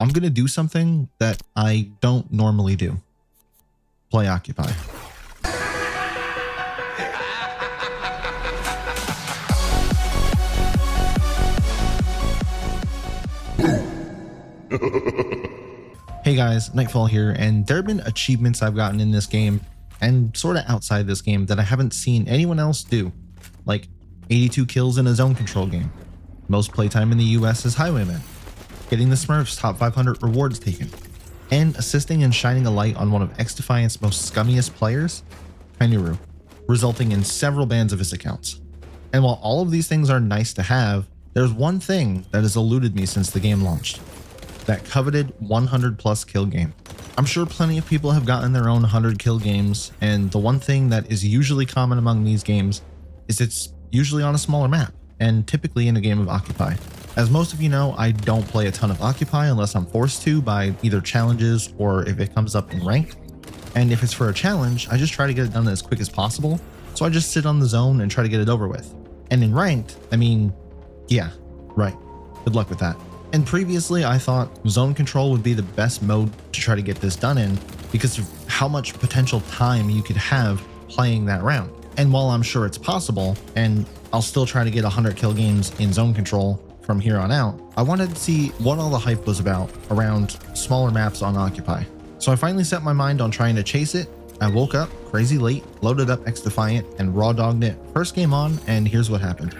I'm going to do something that I don't normally do. Play Occupy. hey guys, NyteFalll here, and there have been achievements I've gotten in this game and sort of outside this game that I haven't seen anyone else do, like 82 kills in a zone control game, most playtime in the US as Highwayman, getting the Smurfs top 500 rewards taken, and assisting in shining a light on one of XDefiant's most scummiest players, Kainuru, resulting in several bans of his accounts. And while all of these things are nice to have, there's one thing that has eluded me since the game launched. That coveted 100 plus kill game. I'm sure plenty of people have gotten their own 100 kill games, and the one thing that is usually common among these games is it's usually on a smaller map, and typically in a game of Occupy. As most of you know, I don't play a ton of Occupy unless I'm forced to by either challenges or if it comes up in ranked. And if it's for a challenge, I just try to get it done as quick as possible, so I just sit on the zone and try to get it over with. And in ranked, I mean, yeah, right. Good luck with that. And previously, I thought zone control would be the best mode to try to get this done in because of how much potential time you could have playing that round. And while I'm sure it's possible, and I'll still try to get 100 kill games in zone control from here on out, I wanted to see what all the hype was about around smaller maps on Occupy. So I finally set my mind on trying to chase it. I woke up crazy late, loaded up XDefiant, and raw dogged it first game on, and here's what happened.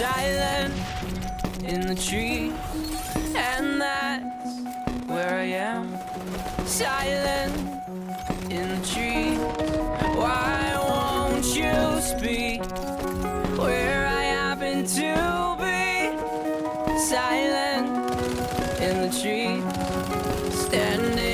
Silent in the tree, and that's where I am. Silent in the tree. Why won't you speak where I happen to be? Silent in the tree, standing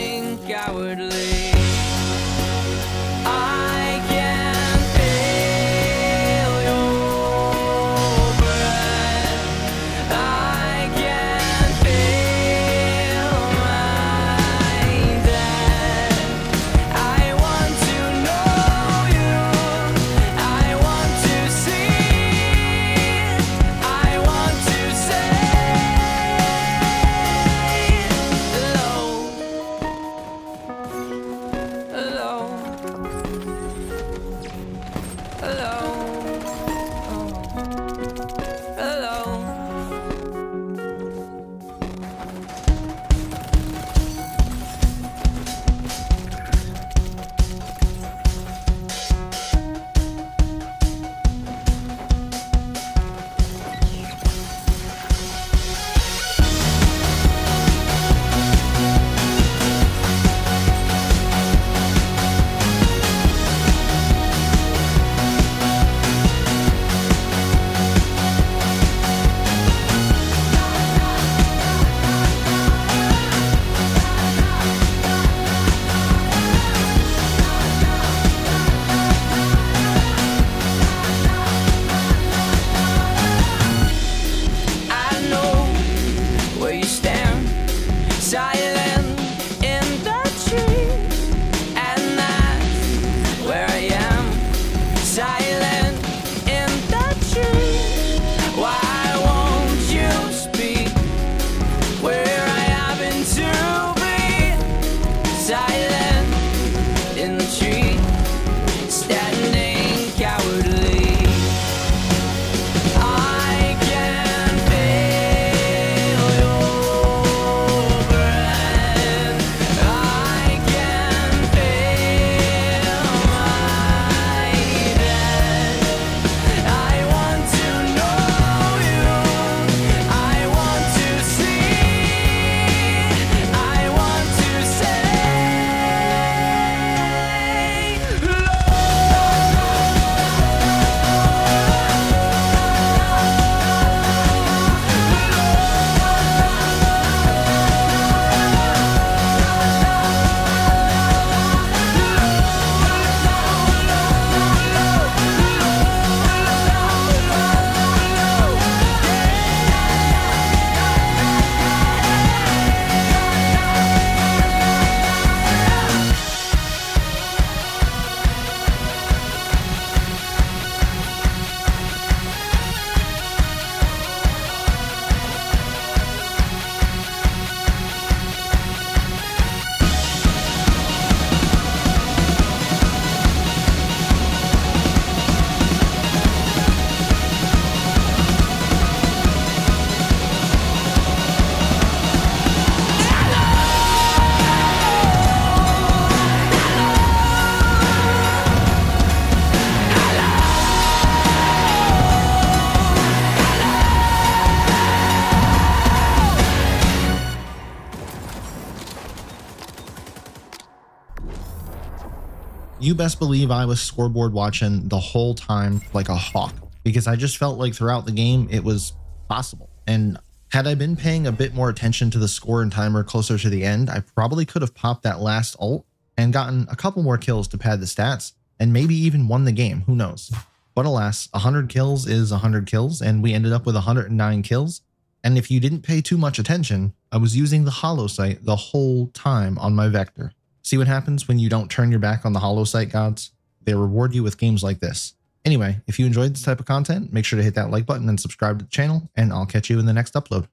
You best believe I was scoreboard watching the whole time like a hawk because I just felt like throughout the game it was possible. And had I been paying a bit more attention to the score and timer closer to the end, I probably could have popped that last ult and gotten a couple more kills to pad the stats and maybe even won the game. Who knows? But alas, 100 kills is 100 kills, and we ended up with 109 kills. And if you didn't pay too much attention, I was using the holo sight the whole time on my vector. See what happens when you don't turn your back on the holo sight gods? They reward you with games like this. Anyway, if you enjoyed this type of content, make sure to hit that like button and subscribe to the channel, and I'll catch you in the next upload.